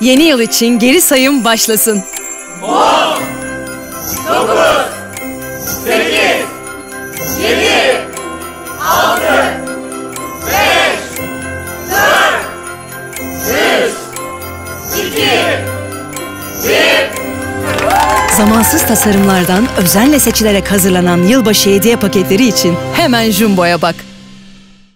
Yeni yıl için geri sayım başlasın. 10 9 8 7 6 5 4 3 2 1 Zamansız tasarımlardan özenle seçilerek hazırlanan yılbaşı hediye paketleri için hemen Jumbo'ya bak.